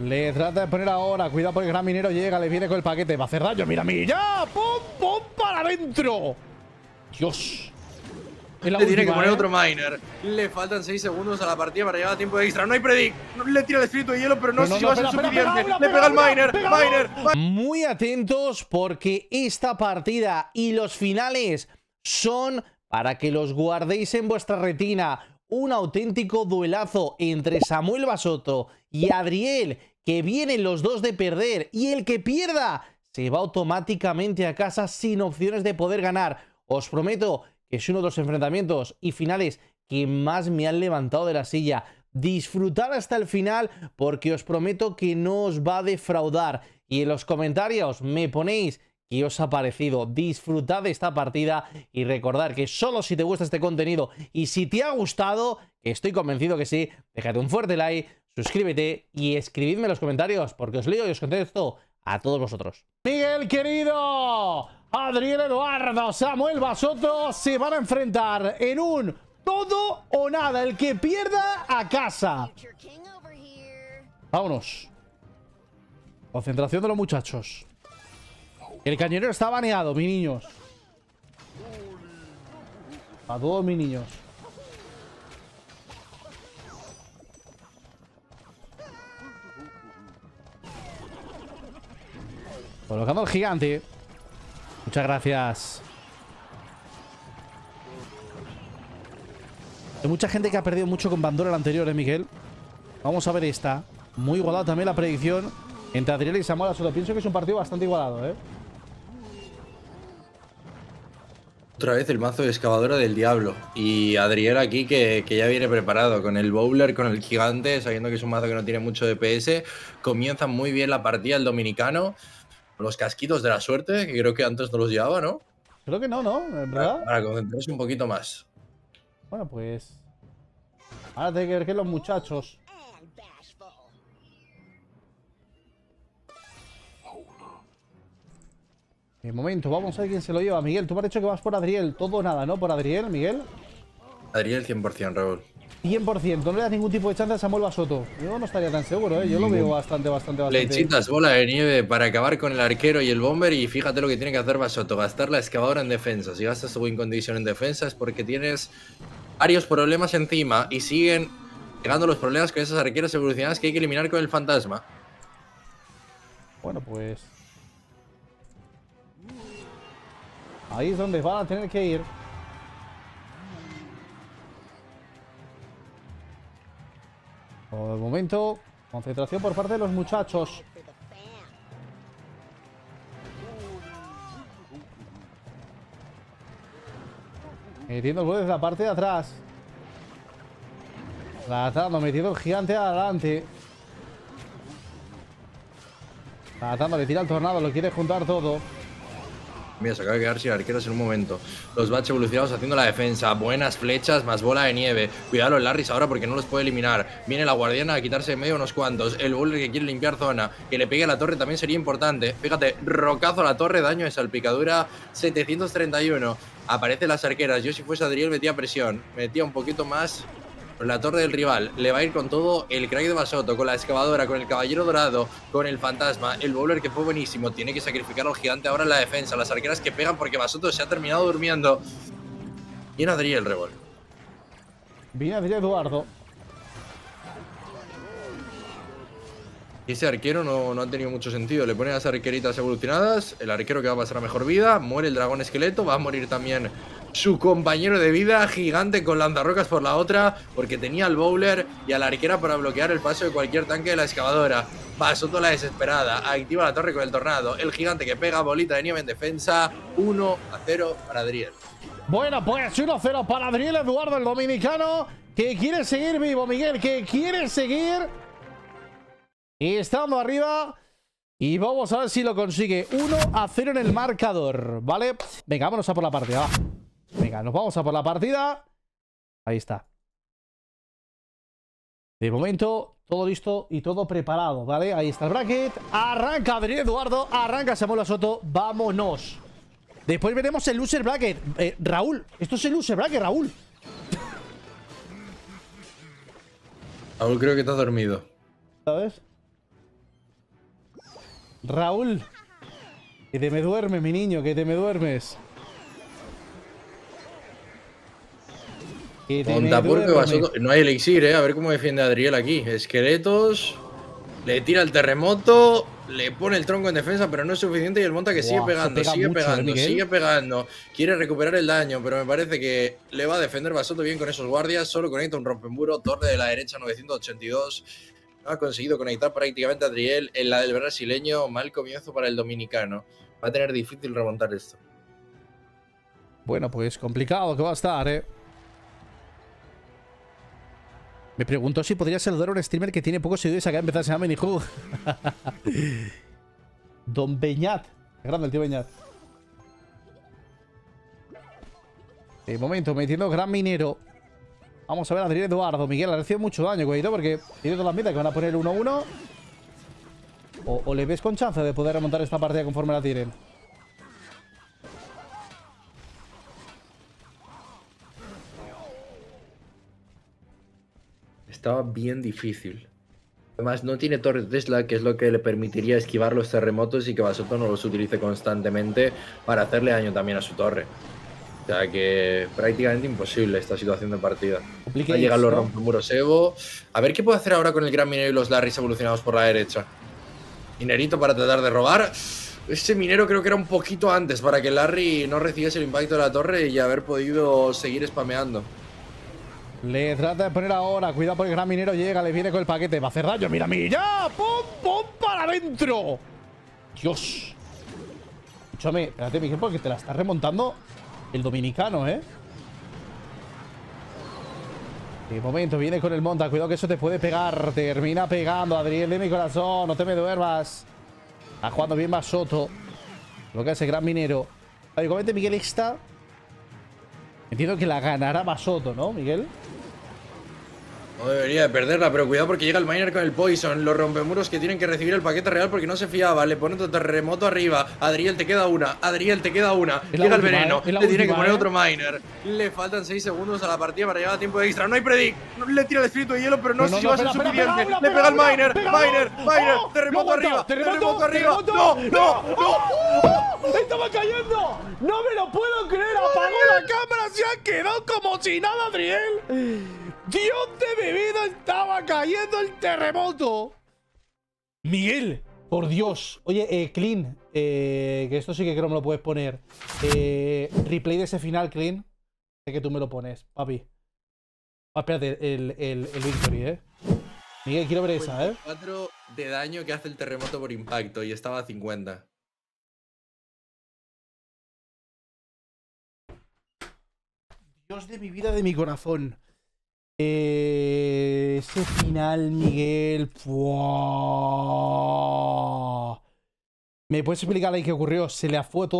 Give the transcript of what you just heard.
Le trata de poner ahora. Cuidado porque el gran minero llega, le viene con el paquete. Va a hacer daño. Mira, mira. ¡Ya! ¡Pum, pum! ¡Para adentro! Dios. Le tiene que poner ¿eh? otro miner. Le faltan 6 segundos a la partida para llegar a tiempo de extra. No hay predict. le tira el espíritu de hielo, pero no, sé si va a ser suficiente. le pega al miner. Miner. Muy atentos porque esta partida y los finales son para que los guardéis en vuestra retina. Un auténtico duelazo entre Samuel Basoto y Adriel, que vienen los dos de perder. Y el que pierda se va automáticamente a casa sin opciones de poder ganar. Os prometo que es uno de los enfrentamientos y finales que más me han levantado de la silla. Disfrutar hasta el final porque os prometo que no os va a defraudar. Y en los comentarios me ponéis qué os ha parecido. Disfrutad de esta partida y recordar que solo si te gusta este contenido y si te ha gustado, que estoy convencido que sí, déjate un fuerte like, suscríbete y escribidme en los comentarios porque os leo y os contesto a todos vosotros. Miguel querido, Adriel Eduardo, Samuel Basoto se van a enfrentar en un todo o nada. El que pierda a casa. Vámonos. Concentración de los muchachos. El cañonero está baneado, mis niños. A todos mis niños. Colocando al gigante. Muchas gracias. Hay mucha gente que ha perdido mucho con Bandora el anterior, ¿eh, Miguel? Vamos a ver esta. Muy igualada también la predicción entre Adriel y Samuel. Solo pienso que es un partido bastante igualado, ¿eh? Otra vez el mazo de excavadora del diablo. Y Adriel aquí que, que, ya viene preparado con el bowler, con el gigante, sabiendo que es un mazo que no tiene mucho DPS. Comienza muy bien la partida el dominicano. Los casquitos de la suerte, que creo que antes no los llevaba, ¿no? Creo que no, ¿no? ¿En verdad? Para, concentrarse un poquito más. Bueno, pues... Ahora tiene que ver que los muchachos... De momento, vamos a ver quién se lo lleva. Miguel, tú me has dicho que vas por Adriel. Todo nada, ¿no? Por Adriel, Miguel. Adriel 100%, Raúl. 100%, no le das ningún tipo de chance a Samuel Basoto. Yo no estaría tan seguro, ¿eh? Yo lo veo bastante, bastante, bastante. Lechitas, bola de nieve para acabar con el arquero y el bomber. Y fíjate lo que tiene que hacer Basoto: gastar la excavadora en defensa. Si gastas tu win condition en defensa es porque tienes varios problemas encima y siguen llegando los problemas con esas arqueras evolucionadas que hay que eliminar con el fantasma. Bueno, pues. Ahí es donde van a tener que ir. De momento, concentración por parte de los muchachos. Metiendo el desde la parte de atrás. Tratando, metiendo el gigante adelante. Tratando, le tira el tornado, lo quiere juntar todo. Mira, se acaba de quedar sin arqueros en un momento. Los bats evolucionados haciendo la defensa. Buenas flechas, más bola de nieve. Cuidado los Larrys ahora porque no los puede eliminar. Viene la guardiana a quitarse en medio unos cuantos. El bowler que quiere limpiar zona. Que le pegue a la torre también sería importante. Fíjate, rocazo a la torre, daño de salpicadura 731. Aparecen las arqueras. Yo si fuese Adriel metía presión. Metía un poquito más la torre del rival. Le va a ir con todo el crack de Basoto, con la excavadora, con el caballero dorado, con el fantasma, el bowler que fue buenísimo. Tiene que sacrificar al gigante ahora en la defensa. Las arqueras que pegan porque Basoto se ha terminado durmiendo. Bien Adriel el revol. Bien Adriel Eduardo. Ese arquero no, no, ha tenido mucho sentido. Le pone las arqueritas evolucionadas. El arquero que va a pasar a mejor vida. Muere el dragón esqueleto. Va a morir también su compañero de vida. Gigante con lanzarrocas por la otra. Porque tenía al bowler y a la arquera para bloquear el paso de cualquier tanque de la excavadora. Va Soto la desesperada. Activa la torre con el tornado. El gigante que pega bolita de nieve en defensa. 1 a 0 para Adriel. Bueno, pues 1-0 para Adriel Eduardo, el dominicano. Que quiere seguir vivo, Miguel. Que quiere seguir estando arriba. Y vamos a ver si lo consigue. 1 a 0 en el marcador, ¿vale? Venga, vámonos a por la partida, va. Venga, nos vamos a por la partida. Ahí está. De momento, todo listo y todo preparado, ¿vale? Ahí está el bracket. Arranca Adrián Eduardo, arranca Samuel Soto. Vámonos. Después veremos el loser bracket. Eh, Raúl, esto es el loser bracket, Raúl. Raúl creo que está dormido. ¿Sabes? Raúl. Que te me duermes, mi niño, que te me duermes. Que Montapurco y duermes. Basoto. No hay elixir, eh. A ver cómo defiende Adriel aquí. Esqueletos. Le tira el terremoto. Le pone el tronco en defensa, pero no es suficiente. Y el monta que sigue pegando, pega sigue mucho, ¿eh, pegando, sigue pegando. Quiere recuperar el daño, pero me parece que le va a defender Basoto bien con esos guardias. Solo conecta un rompemuro. Torre de la derecha 982. No ha conseguido conectar prácticamente a Adriel. En la del brasileño, mal comienzo para el dominicano. Va a tener difícil remontar esto. Bueno, pues complicado que va a estar, ¿eh? Me preguntó si podría saludar a un streamer que tiene pocos seguidores acá empezar a llama minijuego. Don Beñat. Grande el tío Beñat. De momento, metiendo gran minero. Vamos a ver a Adrián Eduardo. Miguel ha recibido mucho daño, cuidado, porque tiene todas las mitas que van a poner 1-1. O, o le ves con chance de poder remontar esta partida conforme la tiren. Estaba bien difícil. Además, no tiene torre Tesla, que es lo que le permitiría esquivar los terremotos y que Basoto no los utilice constantemente para hacerle daño también a su torre. O sea que prácticamente imposible esta situación de partida. Va a llegar los rompemuros Evo. A ver qué puede hacer ahora con el gran minero y los Larrys evolucionados por la derecha. Minerito para tratar de robar. Ese minero creo que era un poquito antes para que Larry no recibiese el impacto de la torre y haber podido seguir spameando. Le trata de poner ahora. Cuidado porque el gran minero llega, le viene con el paquete. Va a hacer daño. Mira, mira. ¡Pum, pum! ¡Para adentro! Dios. Escúchame, espérate, Miguel, porque te la está remontando el dominicano, ¿eh? De momento viene con el monta. Cuidado que eso te puede pegar. Termina pegando. Adriel de mi corazón. No te me duermas. Está jugando bien más Soto. Lo que hace gran minero. Igualmente Miguel está. Entiendo que la ganará Basoto, ¿no, Miguel? No debería de perderla, pero cuidado porque llega el miner con el poison. Los rompemuros que tienen que recibir el paquete real porque no se fiaba. Le pone otro terremoto arriba. Adriel, te queda una. Adriel, te queda una. Llega el veneno. Le tiene que poner ¿eh? otro miner. Le faltan 6 segundos a la partida para llegar a tiempo de extra. No hay predict. Le tira el espíritu de hielo, pero no, No, sé no, si no, va a ser suficiente. Le pega el miner. Miner, miner. ¡Oh! Terremoto arriba. terremoto, arriba. No, no, no. ¡Estaba cayendo! ¡No me lo puedo creer! ¡Apagó la cámara! ¡Se ha quedado como si nada, Adriel! ¡Dios de mi vida! ¡Estaba cayendo el terremoto! Miguel, por Dios. Oye, eh, Clean, eh, que esto sí que creo me lo puedes poner. Eh, replay de ese final, Clean. Sé que tú me lo pones, papi. Ah, espérate, el, el, el Victory, ¿eh? Miguel, quiero ver esa, ¿eh? 4 de daño que hace el terremoto por impacto y estaba a 50. Dios de mi vida, de mi corazón. Eh, ese final, Miguel. ¿Me puedes explicar ahí qué ocurrió? Se le fue todo.